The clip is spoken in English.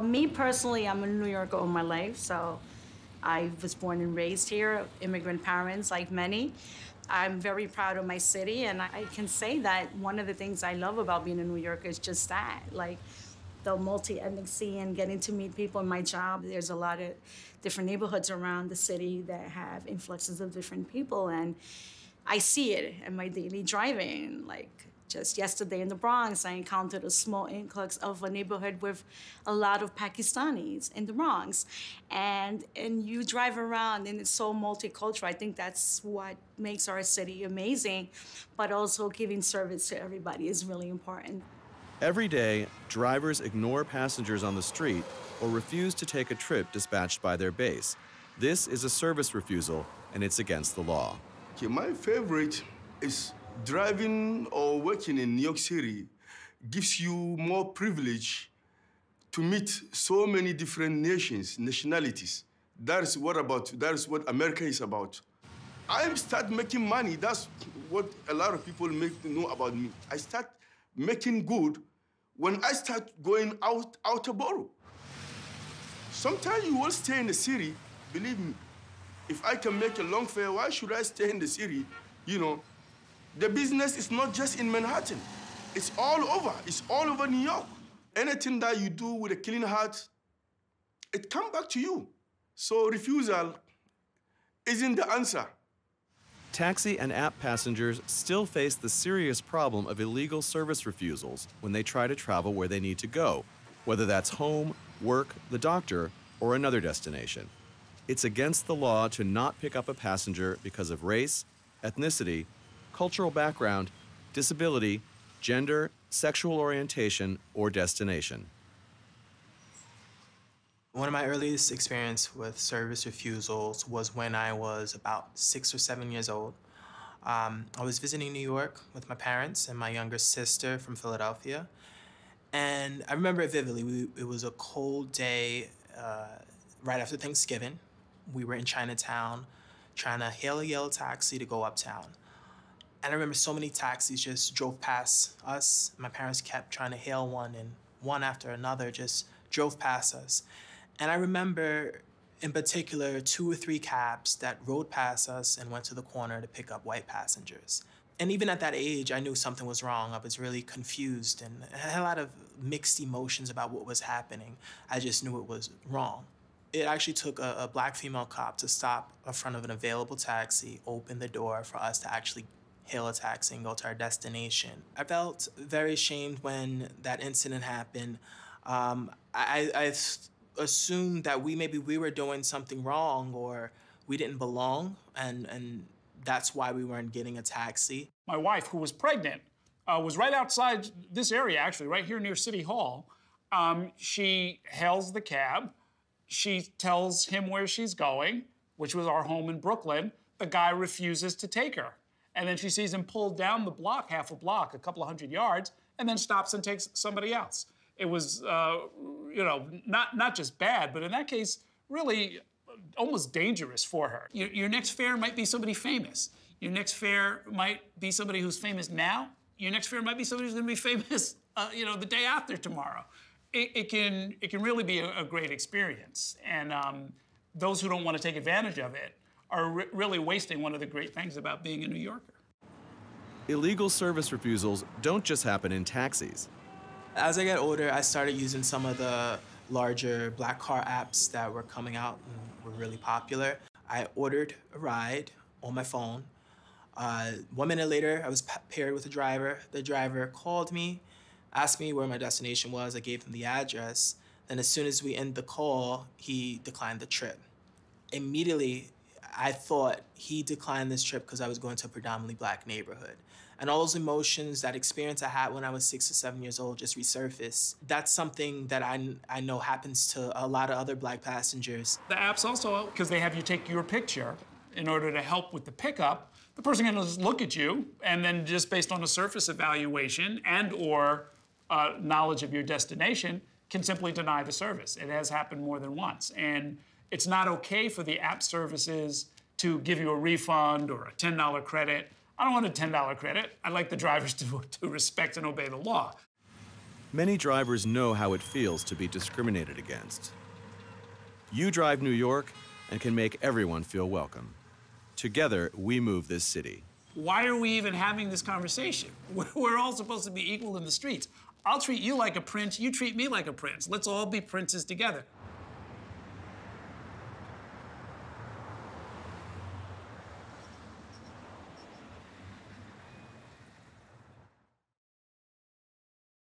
Me personally, I'm a New Yorker all my life, so I was born and raised here, immigrant parents like many. I'm very proud of my city, and I can say that one of the things I love about being a New Yorker is just that, like the multi-ethnic scene, getting to meet people in my job. There's a lot of different neighborhoods around the city that have influxes of different people, and I see it in my daily driving. Like just yesterday in the Bronx, I encountered a small influx of a neighborhood with a lot of Pakistanis in the Bronx. And, and you drive around and it's so multicultural. I think that's what makes our city amazing, but also giving service to everybody is really important. Every day, drivers ignore passengers on the street or refuse to take a trip dispatched by their base. This is a service refusal, and it's against the law. Okay, my favorite is driving or working in New York City gives you more privilege to meet so many different nations, nationalities. That is what about, that is what America is about. I start making money. That's what a lot of people make know about me. I start making good when I start going out out to borrow. Sometimes you will stay in the city, believe me. If I can make a long fare, why should I stay in the city? You know, the business is not just in Manhattan. It's all over. It's all over New York. Anything that you do with a clean heart, it comes back to you. So refusal isn't the answer. Taxi and app passengers still face the serious problem of illegal service refusals when they try to travel where they need to go, whether that's home, work, the doctor, or another destination. It's against the law to not pick up a passenger because of race, ethnicity, cultural background, disability, gender, sexual orientation, or destination. One of my earliest experience with service refusals was when I was about six or seven years old. Um, I was visiting New York with my parents and my younger sister from Philadelphia. And I remember it vividly. We, it was a cold day uh, right after Thanksgiving. We were in Chinatown trying to hail a yellow taxi to go uptown. And I remember so many taxis just drove past us. My parents kept trying to hail one, and one after another just drove past us. And I remember, in particular, two or three cabs that rode past us and went to the corner to pick up white passengers. And even at that age, I knew something was wrong. I was really confused and had a lot of mixed emotions about what was happening. I just knew it was wrong. It actually took a, a black female cop to stop in front of an available taxi, open the door for us to actually hail a taxi and go to our destination. I felt very ashamed when that incident happened. Um, I, I assumed that we maybe we were doing something wrong or we didn't belong, and and that's why we weren't getting a taxi. My wife, who was pregnant, uh, was right outside this area, actually, right here near City Hall. Um, she hails the cab. She tells him where she's going, which was our home in Brooklyn. The guy refuses to take her. And then she sees him pull down the block, half a block, a couple of hundred yards, and then stops and takes somebody else. It was, uh, you know, not, not just bad, but in that case, really almost dangerous for her. Your, your next fare might be somebody famous. Your next fare might be somebody who's famous now. Your next fare might be somebody who's going to be famous, uh, you know, the day after tomorrow. It, it can it can really be a, a great experience, and um, those who don't want to take advantage of it are re really wasting one of the great things about being a New Yorker. Illegal service refusals don't just happen in taxis. As I get older, I started using some of the larger black car apps that were coming out and were really popular. I ordered a ride on my phone. Uh, one minute later, I was paired with a driver. The driver called me, asked me where my destination was. I gave him the address. Then as soon as we end the call, he declined the trip. Immediately, I thought he declined this trip because I was going to a predominantly black neighborhood. And all those emotions, that experience I had when I was six or seven years old just resurfaced. That's something that I, I know happens to a lot of other black passengers. The apps also, because they have you take your picture in order to help with the pickup, the person can just look at you and then just based on a surface evaluation and or uh, knowledge of your destination can simply deny the service. It has happened more than once. And it's not okay for the app services to give you a refund or a $10 credit. I don't want a $10 credit. I'd like the drivers to, to respect and obey the law. Many drivers know how it feels to be discriminated against. You drive New York and can make everyone feel welcome. Together, we move this city. Why are we even having this conversation? We're- We're all supposed to be equal in the streets. I'll treat you like a prince, you treat me like a prince. Let's all be princes together.